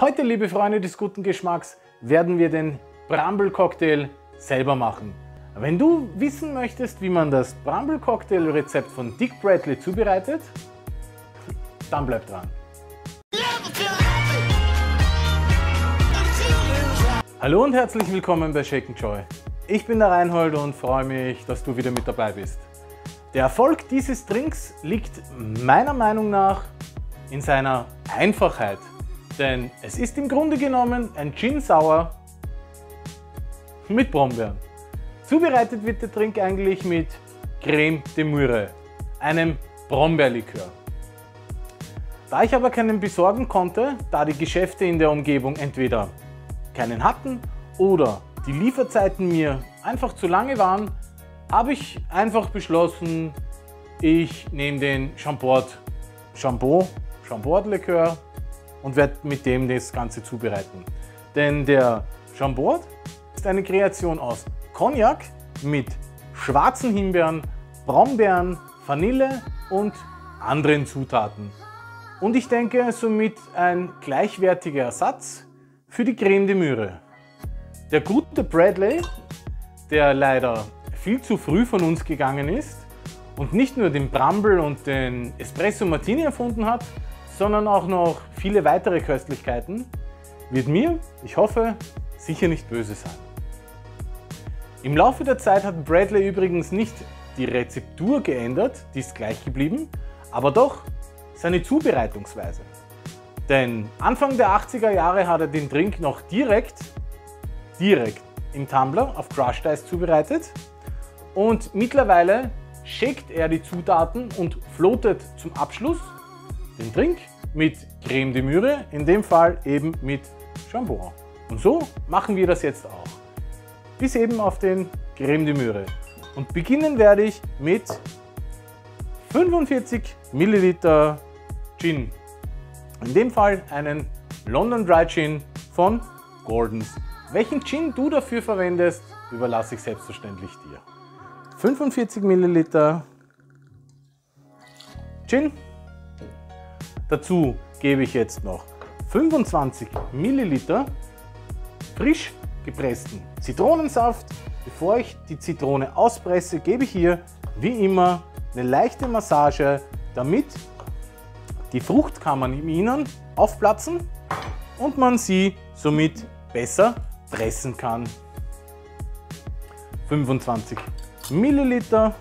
Heute, liebe Freunde des guten Geschmacks, werden wir den Bramble-Cocktail selber machen. Wenn du wissen möchtest, wie man das Bramble-Cocktail-Rezept von Dick Bradley zubereitet, dann bleib dran. Hallo und herzlich willkommen bei Shake Joy. Ich bin der Reinhold und freue mich, dass du wieder mit dabei bist. Der Erfolg dieses Drinks liegt meiner Meinung nach in seiner Einfachheit. Denn es ist im Grunde genommen ein Gin Sour mit Brombeeren. Zubereitet wird der Trink eigentlich mit Creme de Mure, einem Brombeerlikör. Da ich aber keinen besorgen konnte, da die Geschäfte in der Umgebung entweder keinen hatten oder die Lieferzeiten mir einfach zu lange waren, habe ich einfach beschlossen, ich nehme den Chambord Chambord, Chambord Likör und werde mit dem das Ganze zubereiten. Denn der Chambord ist eine Kreation aus Cognac mit schwarzen Himbeeren, Brombeeren, Vanille und anderen Zutaten. Und ich denke somit ein gleichwertiger Ersatz für die Creme de Müre. Der gute Bradley, der leider viel zu früh von uns gegangen ist und nicht nur den Bramble und den Espresso Martini erfunden hat, sondern auch noch viele weitere Köstlichkeiten, wird mir, ich hoffe, sicher nicht böse sein. Im Laufe der Zeit hat Bradley übrigens nicht die Rezeptur geändert, die ist gleich geblieben, aber doch seine Zubereitungsweise. Denn Anfang der 80er Jahre hat er den Drink noch direkt, direkt im Tumbler auf Crushed Ice zubereitet und mittlerweile shakt er die Zutaten und floatet zum Abschluss den Drink mit Creme de Müre, in dem Fall eben mit Chambord. Und so machen wir das jetzt auch. Bis eben auf den Creme de Müre. Und beginnen werde ich mit 45 Milliliter Gin. In dem Fall einen London Dry Gin von Gordons. Welchen Gin du dafür verwendest, überlasse ich selbstverständlich dir. 45 Milliliter Gin Dazu gebe ich jetzt noch 25 Milliliter frisch gepressten Zitronensaft. Bevor ich die Zitrone auspresse, gebe ich hier wie immer eine leichte Massage, damit die Fruchtkammern im Innern aufplatzen und man sie somit besser pressen kann. 25 Milliliter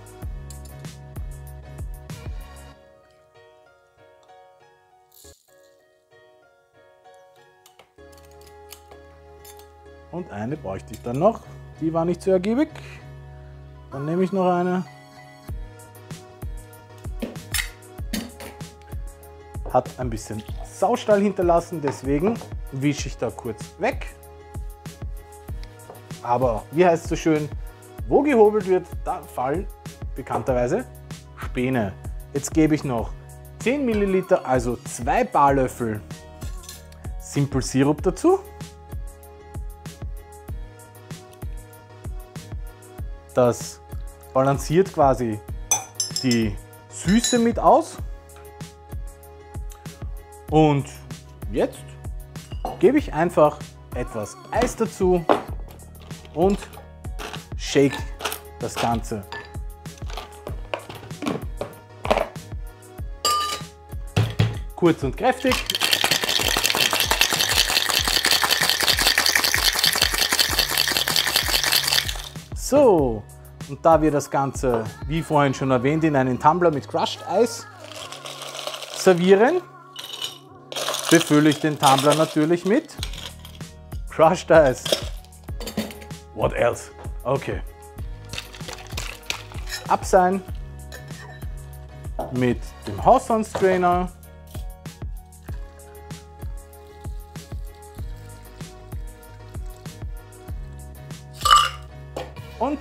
Eine bräuchte ich dann noch. Die war nicht so ergiebig. Dann nehme ich noch eine. Hat ein bisschen Saustall hinterlassen, deswegen wische ich da kurz weg. Aber wie heißt es so schön, wo gehobelt wird, da fallen bekannterweise Späne. Jetzt gebe ich noch 10 Milliliter, also zwei Barlöffel Simple Sirup dazu. Das balanciert quasi die Süße mit aus. Und jetzt gebe ich einfach etwas Eis dazu und shake das Ganze. Kurz und kräftig. Und da wir das Ganze, wie vorhin schon erwähnt, in einen Tumbler mit Crushed Eis servieren, befülle ich den Tumbler natürlich mit Crushed Ice. What else? Okay. Abseihen mit dem Hawthorne Strainer. und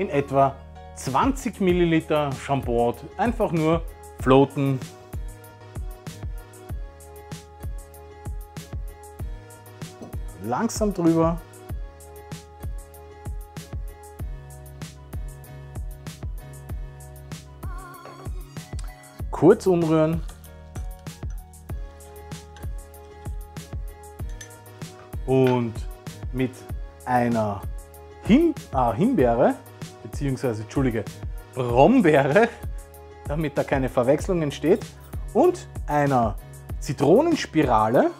in etwa 20 Milliliter Chambord einfach nur floaten. Langsam drüber. Kurz umrühren. und mit einer Him ah, Himbeere, beziehungsweise, Entschuldige, Brombeere, damit da keine Verwechslung entsteht, und einer Zitronenspirale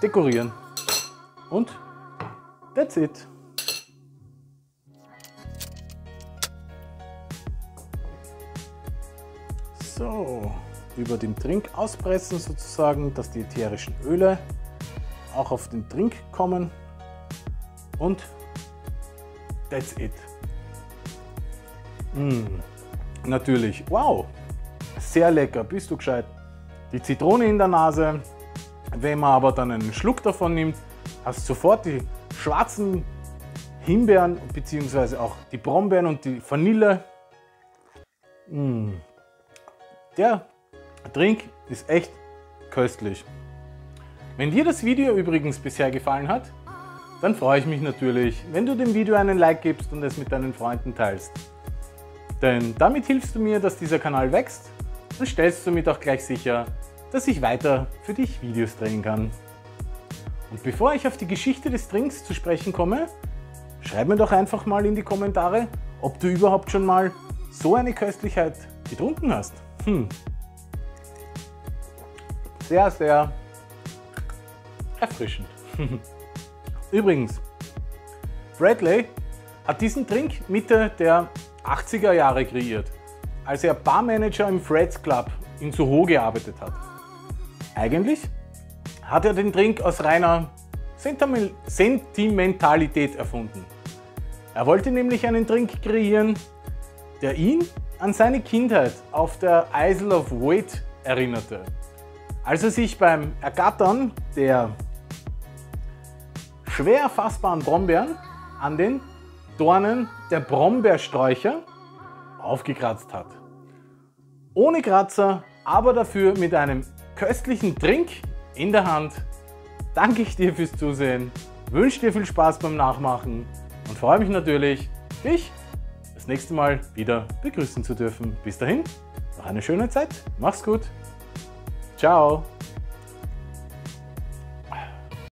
dekorieren. Und that's it. So, über den Trink auspressen sozusagen, dass die ätherischen Öle auch auf den Trink kommen. Und that's it. Mmh, natürlich, wow, sehr lecker, bist du gescheit. Die Zitrone in der Nase, wenn man aber dann einen Schluck davon nimmt, hast du sofort die schwarzen Himbeeren bzw. auch die Brombeeren und die Vanille. Mmh. Der Trink ist echt köstlich. Wenn dir das Video übrigens bisher gefallen hat, dann freue ich mich natürlich, wenn du dem Video einen Like gibst und es mit deinen Freunden teilst. Denn damit hilfst du mir, dass dieser Kanal wächst und stellst somit auch gleich sicher, dass ich weiter für dich Videos drehen kann. Und bevor ich auf die Geschichte des Drinks zu sprechen komme, schreib mir doch einfach mal in die Kommentare, ob du überhaupt schon mal so eine Köstlichkeit getrunken hast. Hm. Sehr, sehr erfrischend. Übrigens, Bradley hat diesen Drink Mitte der 80er Jahre kreiert, als er Barmanager im Fred's Club in Soho gearbeitet hat. Eigentlich hat er den Drink aus reiner Sentimentalität erfunden. Er wollte nämlich einen Drink kreieren, der ihn an seine Kindheit auf der Isle of Wight erinnerte. Als er sich beim Ergattern der schwer erfassbaren Brombeeren an den Dornen der Brombeersträucher aufgekratzt hat. Ohne Kratzer, aber dafür mit einem köstlichen Trink in der Hand, danke ich dir fürs Zusehen, wünsche dir viel Spaß beim Nachmachen und freue mich natürlich, dich das nächste Mal wieder begrüßen zu dürfen. Bis dahin, noch eine schöne Zeit, mach's gut, ciao!